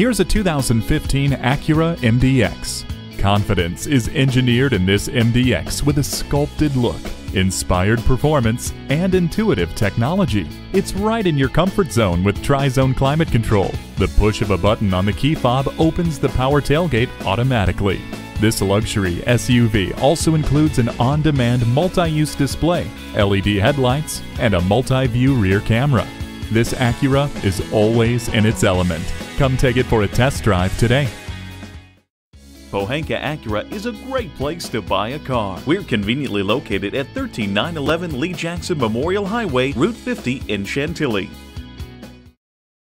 Here's a 2015 Acura MDX. Confidence is engineered in this MDX with a sculpted look, inspired performance, and intuitive technology. It's right in your comfort zone with Tri-Zone Climate Control. The push of a button on the key fob opens the power tailgate automatically. This luxury SUV also includes an on-demand multi-use display, LED headlights, and a multi-view rear camera. This Acura is always in its element. Come take it for a test drive today. Pohanka Acura is a great place to buy a car. We're conveniently located at 13911 Lee Jackson Memorial Highway, Route 50 in Chantilly.